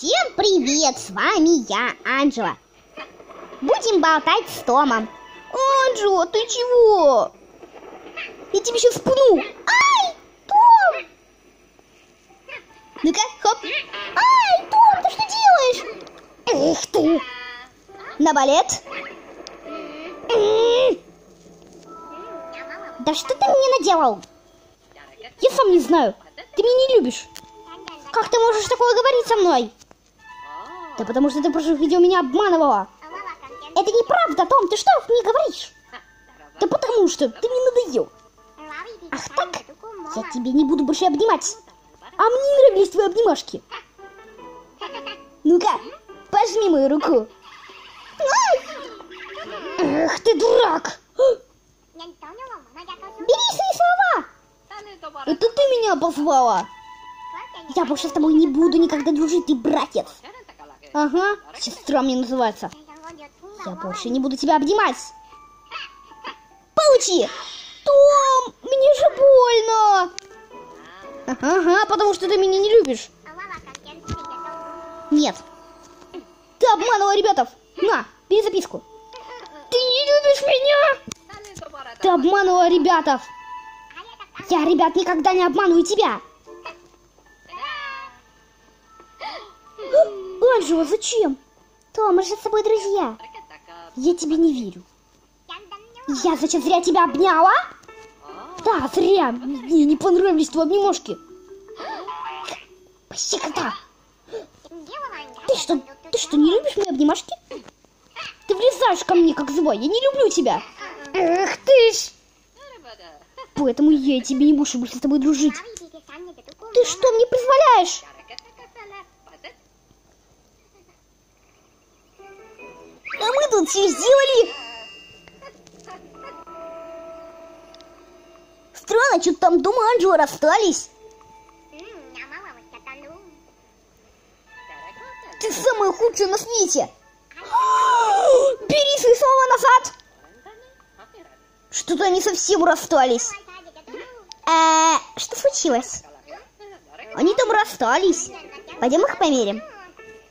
Всем привет, с вами я, Анджела. Будем болтать с Томом. Анджела, ты чего? Я тебе сейчас пну. Ай, Том! Ну-ка, хоп. Ай, Том, ты что делаешь? Эх ты. На балет. Да что ты мне наделал? Я сам не знаю. Ты меня не любишь. Как ты можешь такое говорить со мной? Да потому что ты в прошлых видео меня обманывала. Это неправда, Том, ты что мне говоришь? Да потому что ты мне надоел. Ах так? Я тебе не буду больше обнимать. А мне нравились твои обнимашки. Ну-ка, пожми мою руку. Эх ты дурак. Бери свои слова. Это ты меня позвала. Я больше с тобой не буду никогда дружить, ты братец. Ага, сестра мне называется. Я больше не буду тебя обнимать. Получи! Том, мне же больно. Ага, потому что ты меня не любишь. Нет. Ты обманывала ребятов. На, бери записку. Ты не любишь меня? Ты обманывала ребятов. Я, ребят, никогда не обманываю тебя. Анжела, зачем? Том, мы же с тобой друзья. Я тебе не верю. Я, зачем зря тебя обняла? Да, зря. Мне не понравились твои обнимашки. Пощекота. Ты что, ты что, не любишь мои обнимашки? Ты влезаешь ко мне как злой. Я не люблю тебя. Эх ты ж. Поэтому я тебе не буду больше с тобой дружить. Ты что мне позволяешь? Все сделали. Странно, что там дома Анджела расстались. Ты самая худшая на свете. Бери свои слова назад. Что-то они совсем расстались. Э, что случилось? Они там расстались. Пойдем их померим.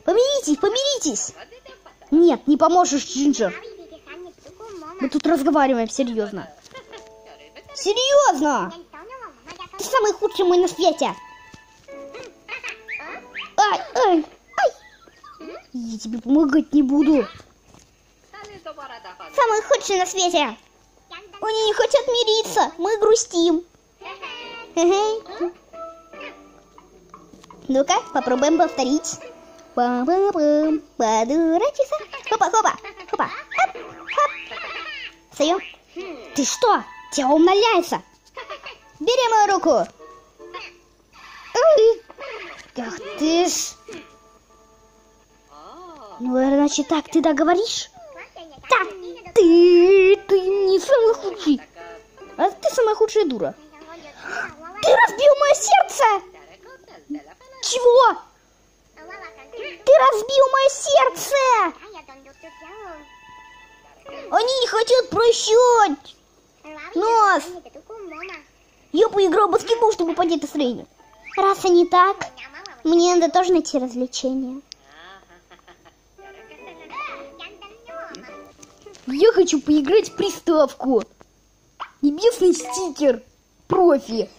Помиритесь, помиритесь. Нет, не поможешь, Джинджер. Мы тут разговариваем серьезно. Серьезно! Ты самый худший мой на свете. Ай, ай, ай! Я тебе помогать не буду. Самый худший на свете. Они не хотят мириться, мы грустим. Ну-ка, попробуем повторить. Пам-пам-пам, подурачиться. Хопа-хопа, хопа, хоп, хоп. Встаем. Ты что? Тебя умоляется. Бери мою руку. Ай. Ах ты ж. Ну, значит, так ты договоришь? Так. Ты, ты не самый худший. А ты самая худшая дура. Ты разбил мое сердце! Чего? Ты разбил мое сердце! Они не хотят прощать! Нос! Я поиграл в баскетбол, чтобы поднять настроение. Раз они так, мне надо тоже найти развлечения. Я хочу поиграть в приставку. Небесный стикер. Профи.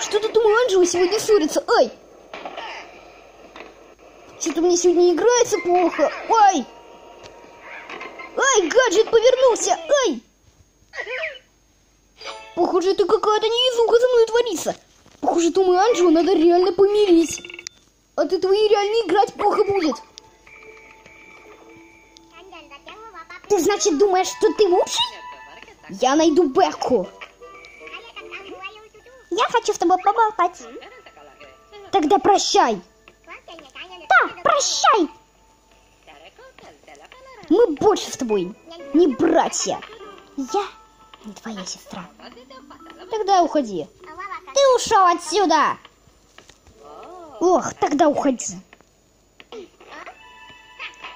Что-то думаю, Анжела сегодня ссорится. Ай! Что-то мне сегодня играется плохо. Ай! Ай, гаджет повернулся. Ай! Похоже, это какая-то невезуха за мной творится. Похоже, думаю, Анжелу надо реально помирить. От этого и реально играть плохо будет. Ты, значит, думаешь, что ты лучший? Я найду Бекку. Я хочу с тобой поболтать. Тогда прощай. Прощай. Мы больше с тобой не братья. Я не твоя сестра. Тогда уходи. Ты ушел отсюда. Ох, тогда уходи.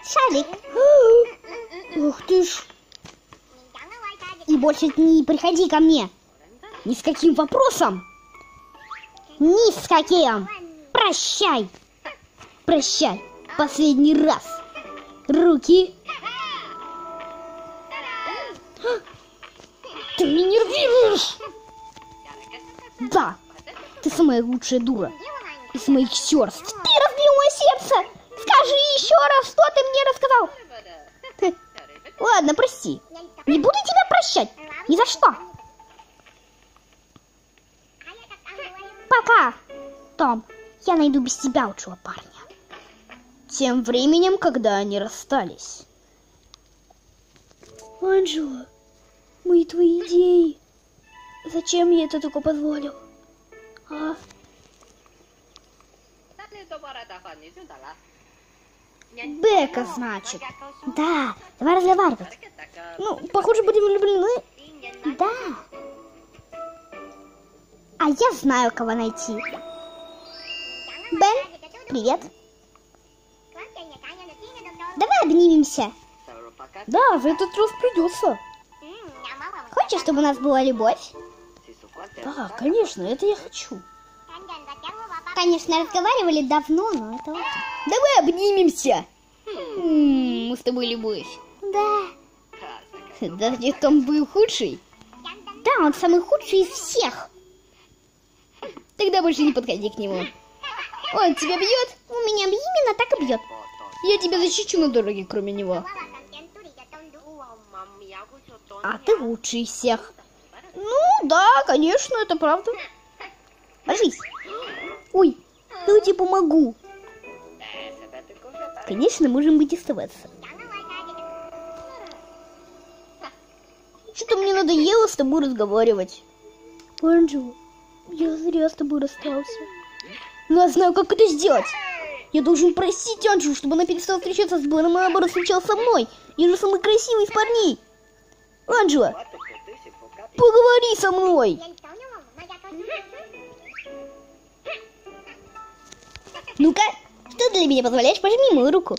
Шалик. Ух ты ж. И больше не приходи ко мне. Ни с каким вопросом. Ни с каким. Прощай. Прощай. Последний раз. Руки. Ты меня нервируешь. Да, ты самая лучшая дура из моих сестрств. Ты разбил мое сердце. Скажи еще раз, что ты мне рассказал. Хе. Ладно, прости. Не буду тебя прощать. Ни за что. Пока. Том, я найду без тебя лучшего парня. Тем временем, когда они расстались. Анджела, мои твои идеи. Зачем я это только позволил? А? Бека, значит. Да, давай разговаривать. Ну, похоже, будем влюблены. Да. А я знаю, кого найти. Бен, привет. Давай обнимемся. Да, в этот раз придется. Хочешь, чтобы у нас была любовь? Да, конечно, это я хочу. Конечно, разговаривали давно, но это вот... Давай обнимемся. М, Мы с тобой любовь. Да. Даже Том был худший. Да, он самый худший из всех. Тогда больше не подходи к нему. Он тебя бьет, У меня именно так и бьет. Я тебя защищу на дороге, кроме него. А ты лучший из всех. Ну, да, конечно, это правда. Ложись. Ой, я тебе помогу. Конечно, можем быть оставаться. Что-то мне надоело с тобой разговаривать. Анджела, я зря с тобой расстался. Но я знаю, как это сделать. Я должен просить Анджелу, чтобы она перестала встречаться с Беном, а наоборот встречалась со мной. Я же самый красивый из парней. Анджела, поговори со мной. Ну-ка, что ты для меня позволяешь? Пожми мою руку.